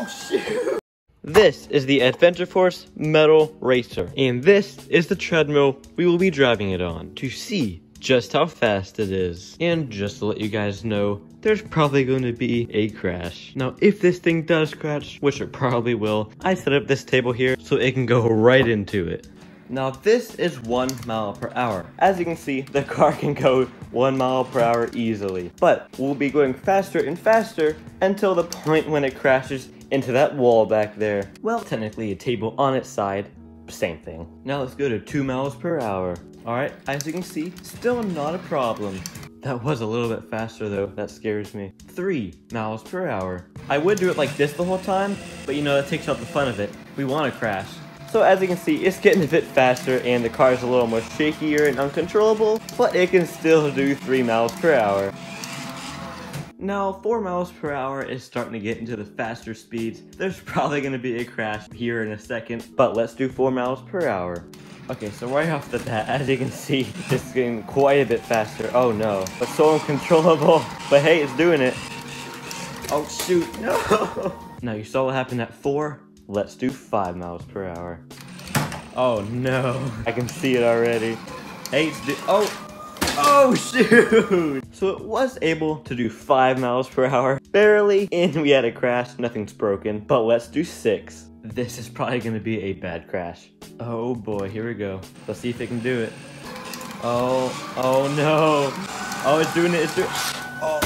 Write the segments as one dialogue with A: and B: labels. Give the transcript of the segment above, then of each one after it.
A: Oh, shoot!
B: This is the Adventure Force Metal Racer, and this is the treadmill we will be driving it on to see just how fast it is. And just to let you guys know, there's probably going to be a crash. Now, if this thing does crash, which it probably will, I set up this table here so it can go right into it. Now this is one mile per hour. As you can see, the car can go one mile per hour easily. But we'll be going faster and faster until the point when it crashes into that wall back there. Well, technically a table on its side, same thing. Now let's go to two miles per hour. Alright, as you can see, still not a problem. That was a little bit faster though, that scares me. Three miles per hour. I would do it like this the whole time, but you know, that takes out the fun of it. We want to crash. So as you can see, it's getting a bit faster and the car is a little more shakier and uncontrollable, but it can still do 3 miles per hour. Now, 4 miles per hour is starting to get into the faster speeds. There's probably going to be a crash here in a second, but let's do 4 miles per hour. Okay, so right off the bat, as you can see, it's getting quite a bit faster. Oh no, but so uncontrollable. But hey, it's doing it. Oh shoot, no! Now you saw what happened at 4, Let's do five miles per hour. Oh no, I can see it already. Eight's do- oh, Oh shoot! So it was able to do 5 miles per hour, barely, and we had a crash, nothing's broken, but let's do 6. This is probably gonna be a bad crash. Oh boy, here we go. Let's see if it can do it. Oh, oh no. Oh, it's doing it, it's doing Oh,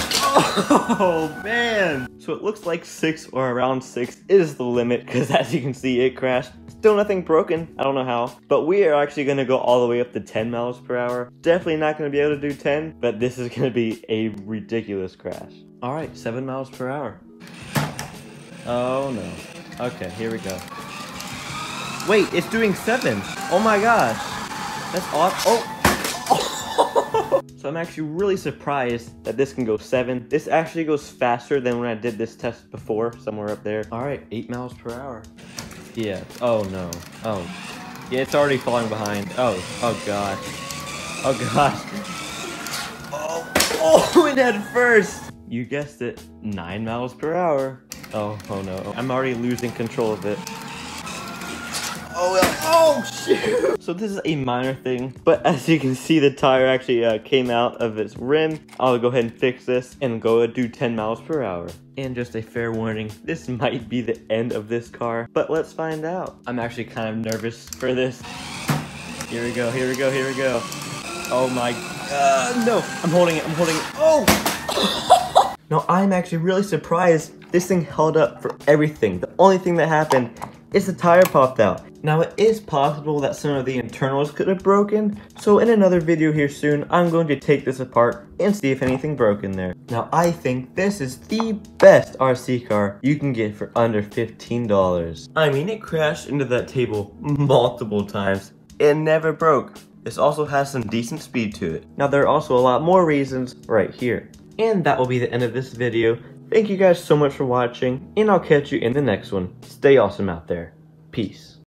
B: oh man! So it looks like 6 or around 6 is the limit because as you can see it crashed. Still nothing broken, I don't know how. But we are actually to go all the way up to 10 miles per hour. Definitely not to be able to do 10, but this is to be a ridiculous crash. Alright, 7 miles per hour. Oh no. Okay, here we go. Wait, it's doing 7! Oh my gosh! That's awesome. Oh! So I'm actually really surprised that this can go 7. This actually goes faster than when I did this test before, somewhere up there. Alright, 8 miles per hour. Yeah, oh no. Oh. Yeah, it's already falling behind. Oh, oh God. Oh God. Oh, oh, it had first! You guessed it, 9 miles per hour. Oh, oh no. I'm already losing control of it. Oh, oh, shoot! So this is a minor thing, but as you can see, the tire actually uh, came out of its rim. I'll go ahead and fix this and go do 10 miles per hour. And just a fair warning, this might be the end of this car, but let's find out. I'm actually kind of nervous for this. Here we go, here we go, here we go. Oh my god, no, I'm holding it, I'm holding it. Oh! no, I'm actually really surprised this thing held up for everything. The only thing that happened is the tire popped out. Now it is possible that some of the internals could have broken, so in another video here soon, I'm going to take this apart and see if anything broke in there. Now I think this is the best RC car you can get for under $15. I mean, it crashed into that table multiple times. It never broke. This also has some decent speed to it. Now there are also a lot more reasons right here. And that will be the end of this video. Thank you guys so much for watching, and I'll catch you in the next one. Stay awesome out there. Peace.